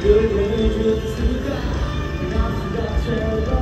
good angels to God, not to God,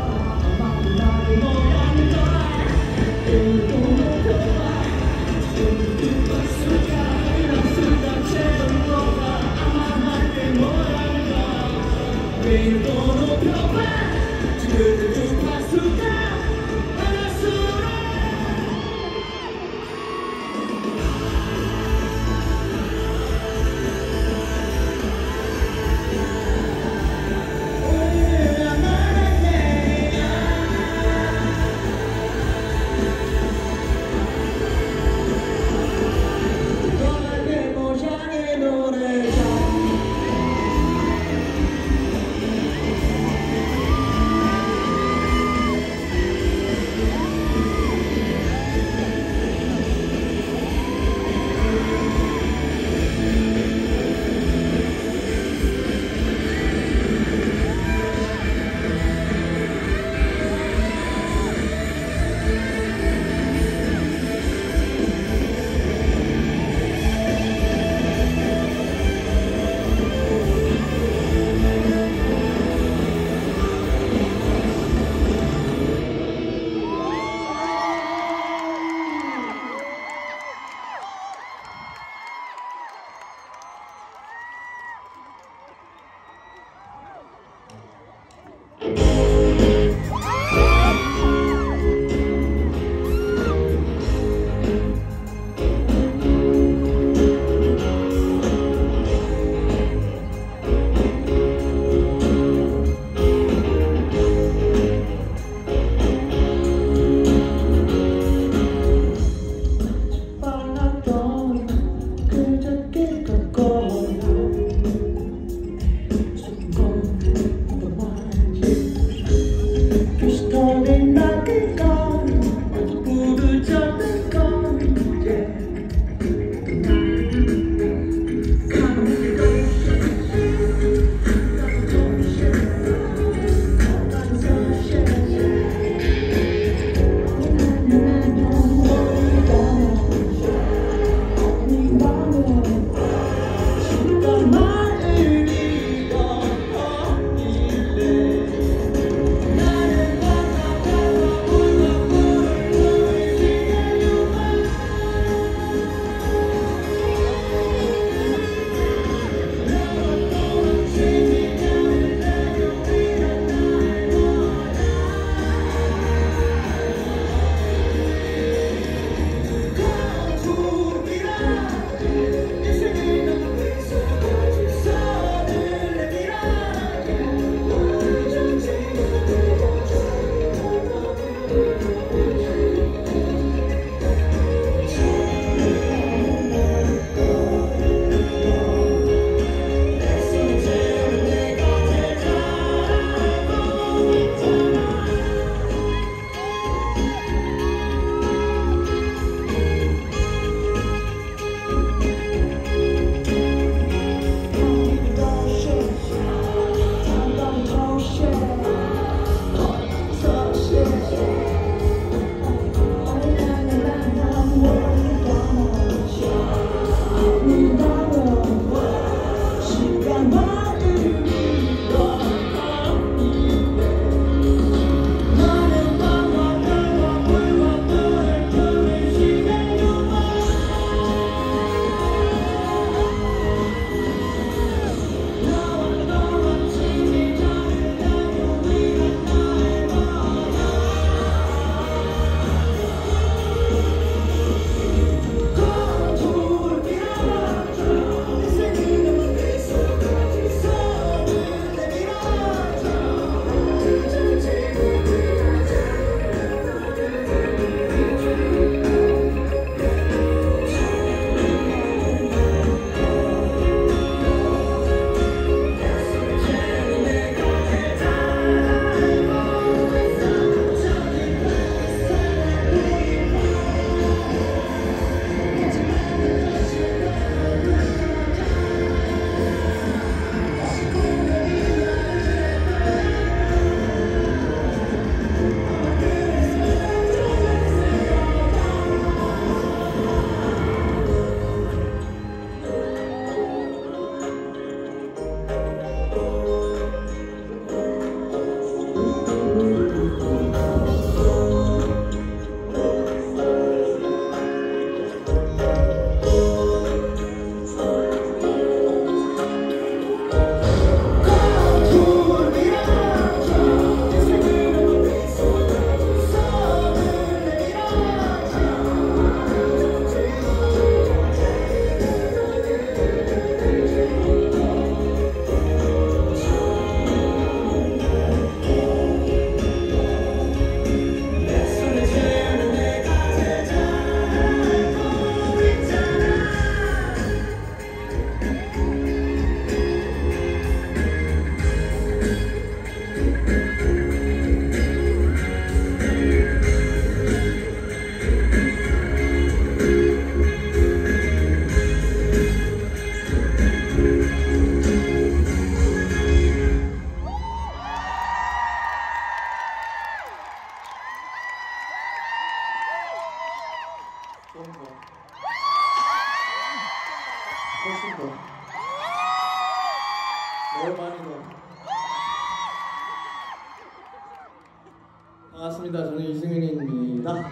반갑습니다. 저는 이승윤입니다. 네.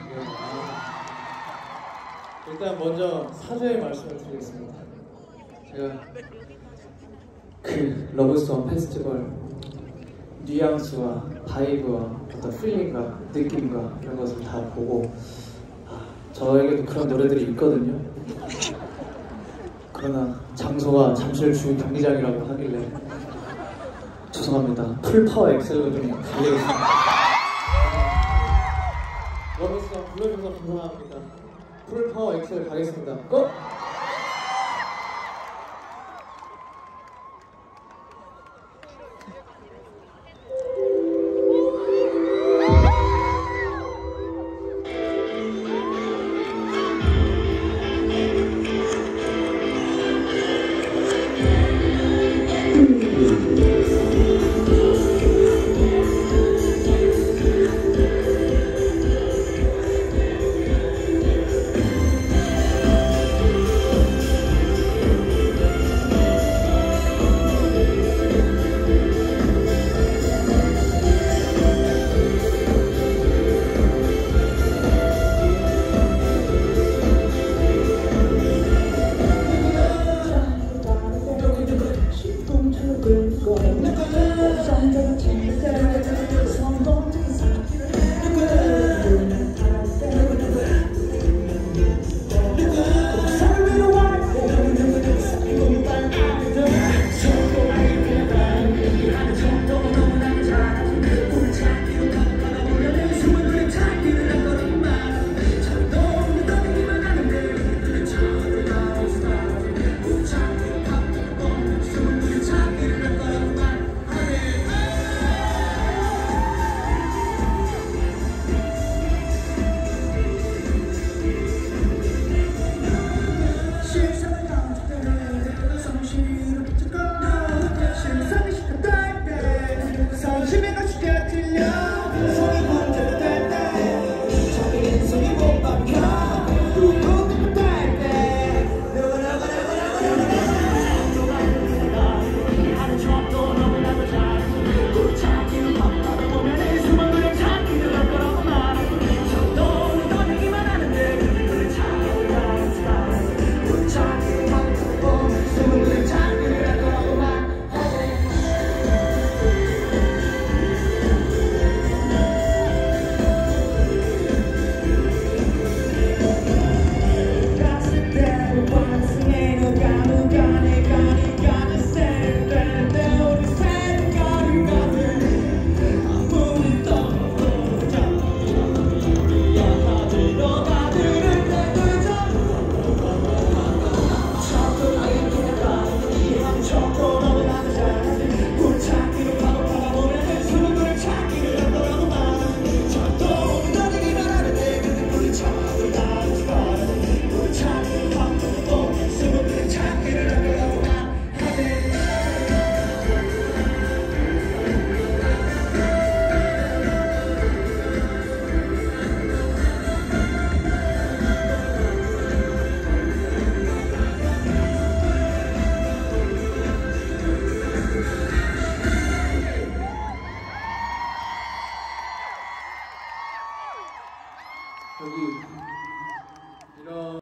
일단 먼저 사죄의 말씀을 드리겠습니다. 제가 그 러브송 페스티벌 뉘앙스와 바이브와 어떤 필링과 느낌과 이런 것을 다 보고 아, 저에게도 그런 노래들이 있거든요. 그러나 장소가 잠실 주 경기장이라고 하길래 죄송합니다. 풀파워 엑셀로 좀 달리겠습니다. 불러주셔서 감사합니다. 풀파워 엑셀 가겠습니다. 고! Yeah.